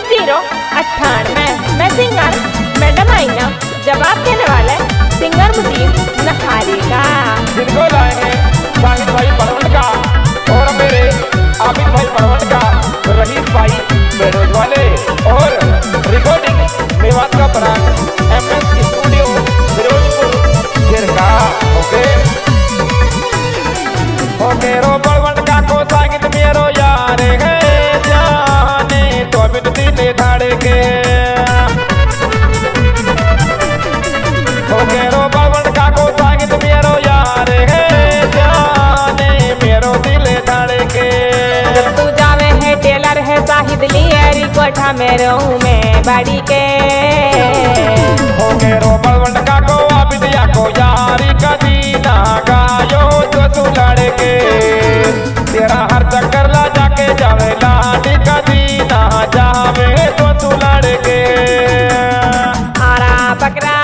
Zero अट्ठानवे मैं singer madam आईना जवाब देने वाले सिंगर मुजीब नखारी का भाई का और मेरे का वाले। और रिकॉर्डिंग मेवात का एम एस रहूँ मैं बाड़ी के। हो गए रोमल वंडका को अबिदिया को यारी का दीना गायो तो तू लड़के तेरा हर चक्कर ला जाके जावे लाडी का दीना जावे तो तू लड़के हरा बकरा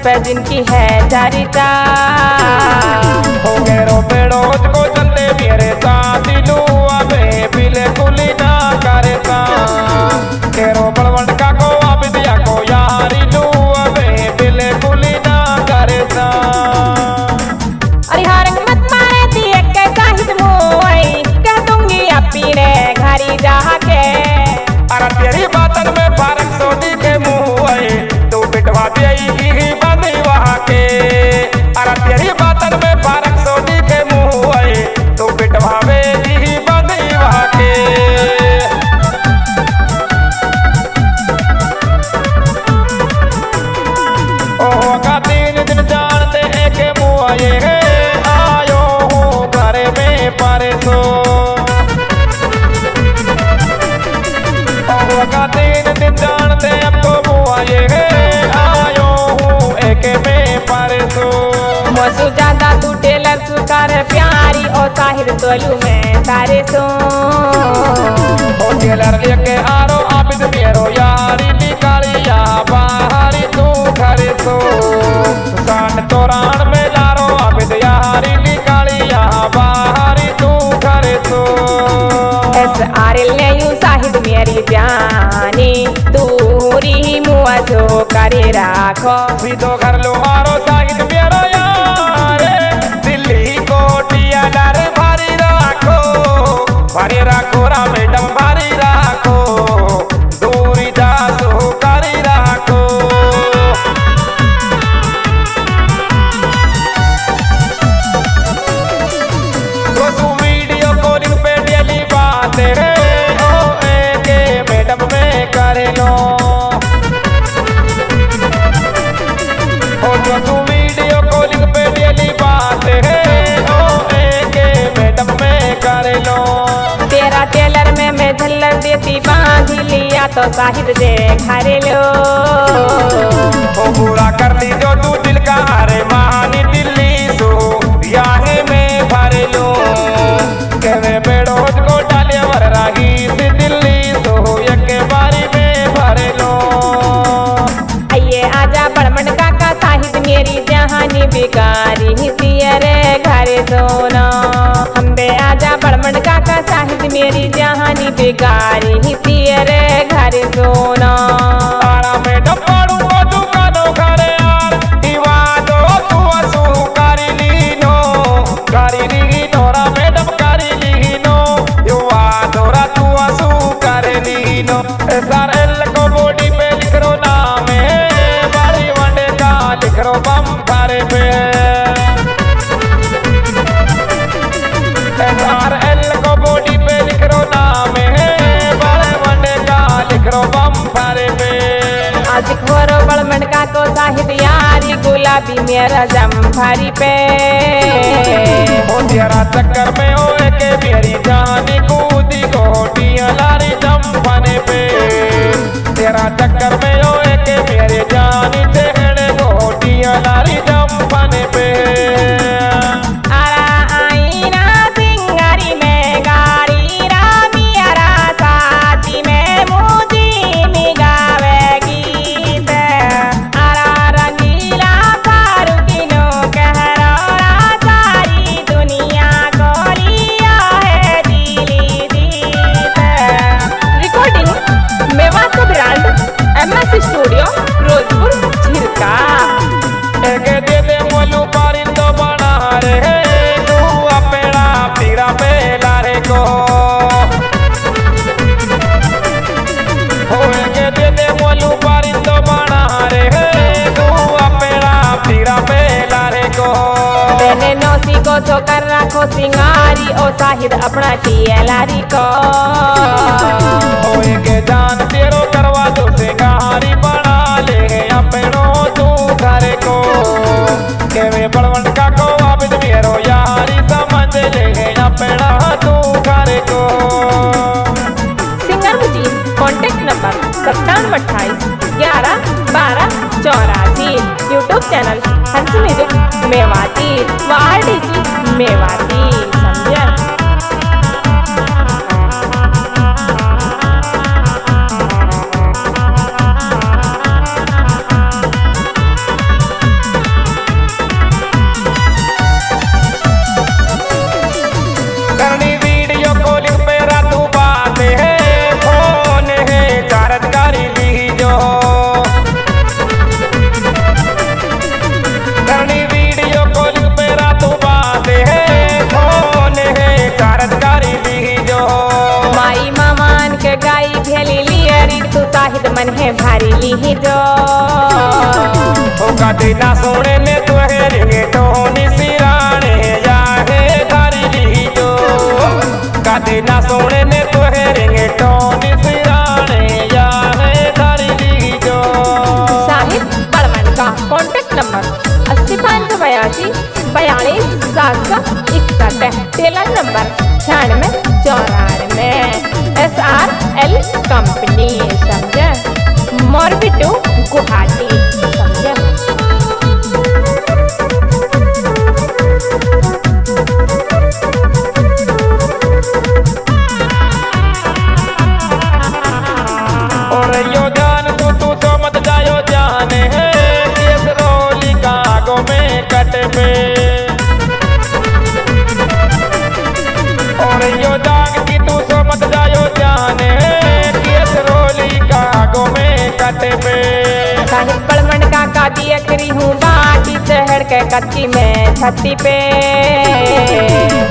रुपए दिन की है चारिता हो गए रोज को चलते मेरे साथ लू तार प्यारी ओ साहिर तोलू मैं तारे सो ओ केलर लेके आरो आबिद मेरो यारी निकालिया बाहरी तो, तू घरे तो। सो कान तोरान में लारो आबिद यारी निकालिया बाहरी तो, तू घरे सो एस आर एल ने यू साहिद मेरी जानी तू मुआ जो करे राखो। भी तो घर लो आरो साहिद मेरो यार। डाले भारी राखो भारी राखो रा मैडम भारी हमारी पियर घर दोनों। हम बे आजा बड़मड़ का साहिब मेरी जहानी बेकारी चक्कर में नौसी को छोकर रखो सिंगारी ओ साहिद अपना टीएलारी को एक जान तेरो करवा दो सिंगारी बना ले अपनो तू घर को। के वे बड़वन का को आबिद मेरो यारी समझ ले अपना तू घर को। सिंगर मुझी कॉन्टेक्ट नंबर सत्तानवे अट्ठाईस ग्यारह बारह चौरासी। YouTube channel Hans music Mewati व आर डी सी सात सौ इकसठ टेलर नंबर छियानवे चौरानवे एस आर एल कंपनी समझे? मोरबी टू गुवाहाटी के कच्ची में छत्ती पे।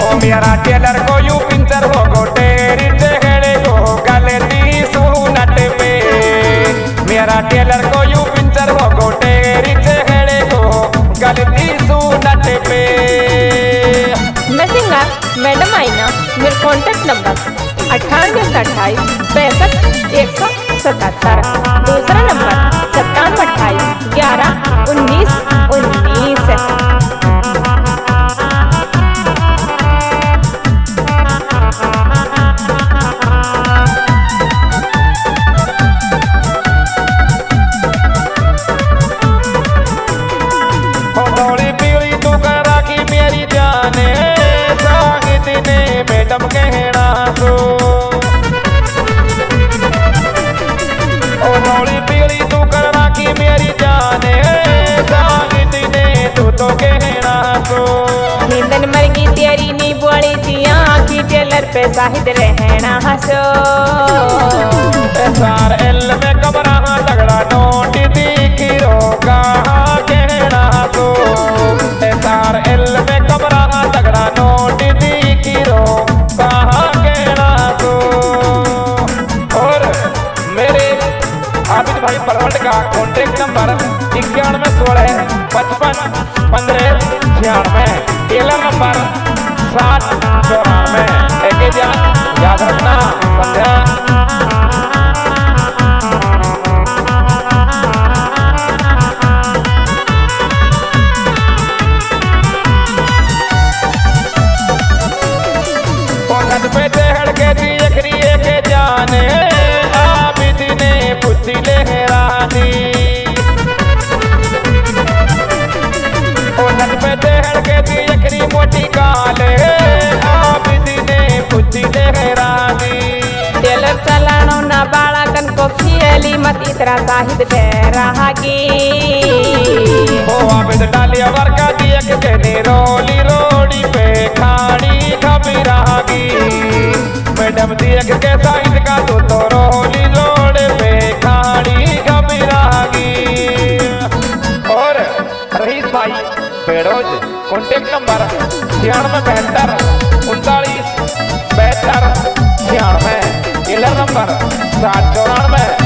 ओ मेरा टेलर को यू पिंचर हो गो तेरी चेहरे को गलती सुनट पे। मेरा टेलर को यू पिंचर हो गो तेरी चेहरे को गलती सुनट पे। मैं सिंगर मैडम आईना मेरा कॉन्टेक्ट नंबर अट्ठानवे सौ अट्ठाईस पैंसठ एक सौ सतहत्तर। दूसरा नंबर सत्तानवे अट्ठाईस ग्यारह टेलर पे साहिद रहना हंसो। सार एल में कमरा नोट दिखी रो, कहाँ कहना तो सार एल में कमरा नोट दिखी रो, कहाँ कहना तो और मेरे आबिद भाई का कॉन्टेक्ट नंबर इक्यानवे सोलह, पचपन, पंद्रह, छियानवे टेलर नंबर, सात चौरानवे एक तो लोड पे कहानी और रईस भाई बेड़ोज कॉन्टेक्ट नंबर छियानवे बहत्तर उनतालीस बहत्तर छियानवे इलेवन नंबर सात चौरानवे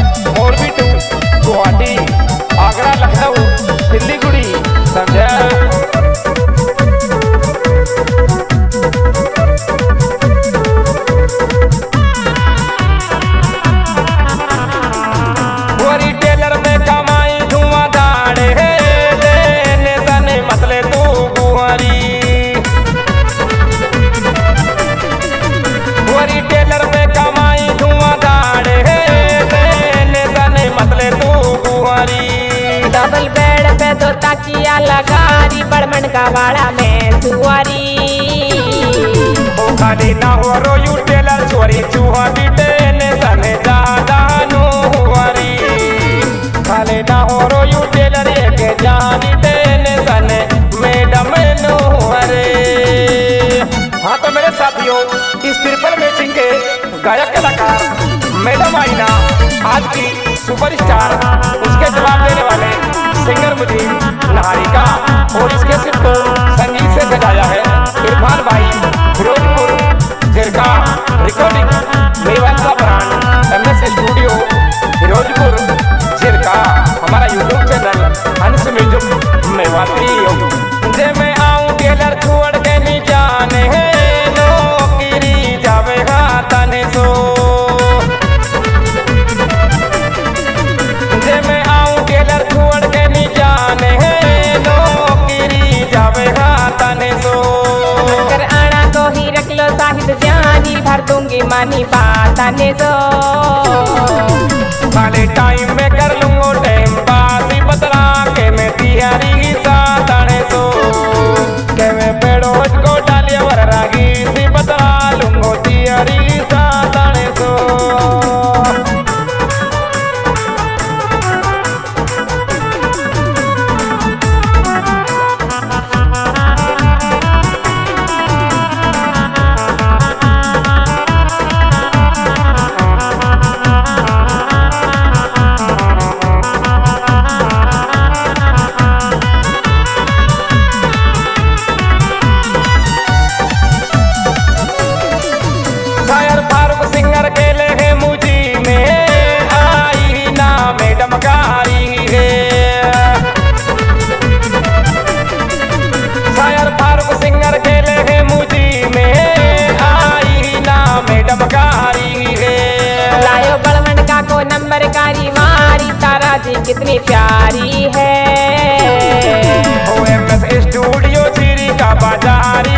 टेलर एक जानी देने तने मैडम नु हुआरे हाँ तो मेरे साथियों, इस ट्रिपल मैचिंग के गायक कलाकार मैडम आईना, आज की सुपरस्टार, उसके जवाब देने वाले सिंगर मुझे नहारिका और इसके सिर को संगीत से सजाया है इरफान भाई, Firozpur Jhirka recording मेवाता brand M S studio, Firozpur. Hans Mewati जे मैं आऊँ टेलर छोड़ के नहीं जाने नौकरी जावे हाथाने सो जे मैं आऊँ टेलर छोड़ के नहीं जाने नौकरी जावे सो आना को ही रख लो साहिद जानी भर दूँगी मानी बात आने सो खाली टाइम में कितनी प्यारी है। ओ एम एस स्टूडियो सीरी का बाजारी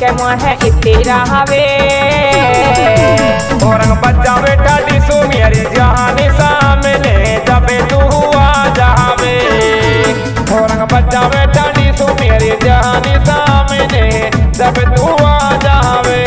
के मोहे इते रहावे औरंग बच्चा बेटा मेरी सामने जब तू हुआ जहावे औरंग बच्चा बेटा डिसो मेरी जहानी सामने जब तू आ जावे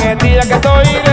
que tira que estoy